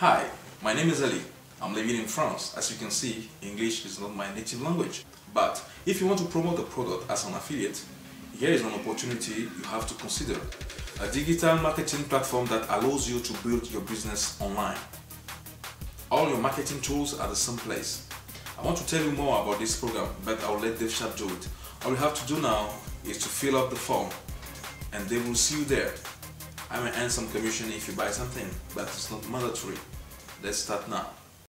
Hi, my name is Ali. I'm living in France. As you can see, English is not my native language. But if you want to promote a product as an affiliate, here is an opportunity you have to consider. A digital marketing platform that allows you to build your business online. All your marketing tools are the same place. I want to tell you more about this program, but I'll let Dave Sharpe do it. All you have to do now is to fill up the form and they will see you there. I may earn some commission if you buy something, but it's not mandatory. Let's start now.